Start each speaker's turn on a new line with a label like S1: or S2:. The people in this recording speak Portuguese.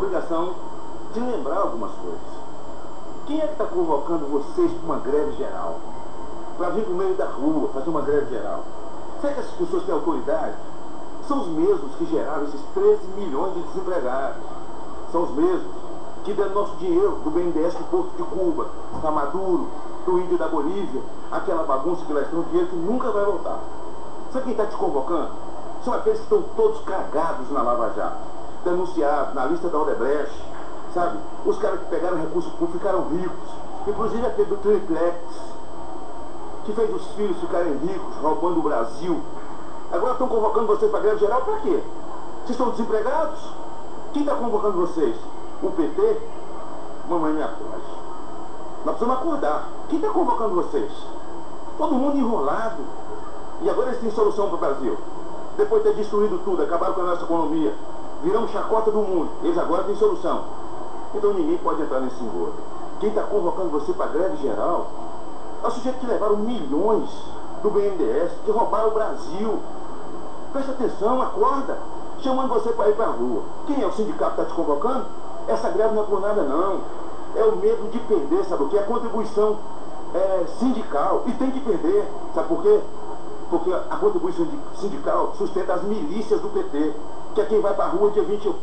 S1: obrigação de lembrar algumas coisas. Quem é que está convocando vocês para uma greve geral? Para vir para o meio da rua, fazer uma greve geral? Será que essas pessoas têm autoridade? São os mesmos que geraram esses 13 milhões de desempregados. São os mesmos que deram nosso dinheiro do BNDES para o Porto de Cuba, para Maduro, para o Índio da Bolívia, aquela bagunça que lá estão dinheiro que nunca vai voltar. Sabe quem está te convocando? São aqueles que estão todos cagados na Lava Jato, denunciados na lista da Odebrecht, sabe? Os caras que pegaram recurso público ficaram ricos, inclusive aquele do Triplex, que fez os filhos ficarem ricos, roubando o Brasil. Agora estão convocando vocês para greve geral para quê? Vocês estão desempregados? Quem está convocando vocês? O PT? Mamãe me acorde. Nós precisamos acordar. Quem está convocando vocês? Todo mundo enrolado. E agora eles têm solução para o Brasil. Depois de ter destruído tudo, acabaram com a nossa economia, viramos chacota do mundo. Eles agora têm solução. Então ninguém pode entrar nesse engodo. Quem está convocando você para greve geral é o sujeito que levaram milhões do BNDES, que roubaram o Brasil. Presta atenção, acorda. Chamando você para ir para a rua. Quem é o sindicato que está te convocando? Essa greve não é por nada não. É o medo de perder, sabe o que? É a contribuição é, sindical. E tem que perder. Sabe por quê? Porque a contribuição sindical sustenta as milícias do PT, que é quem vai para a rua dia 21.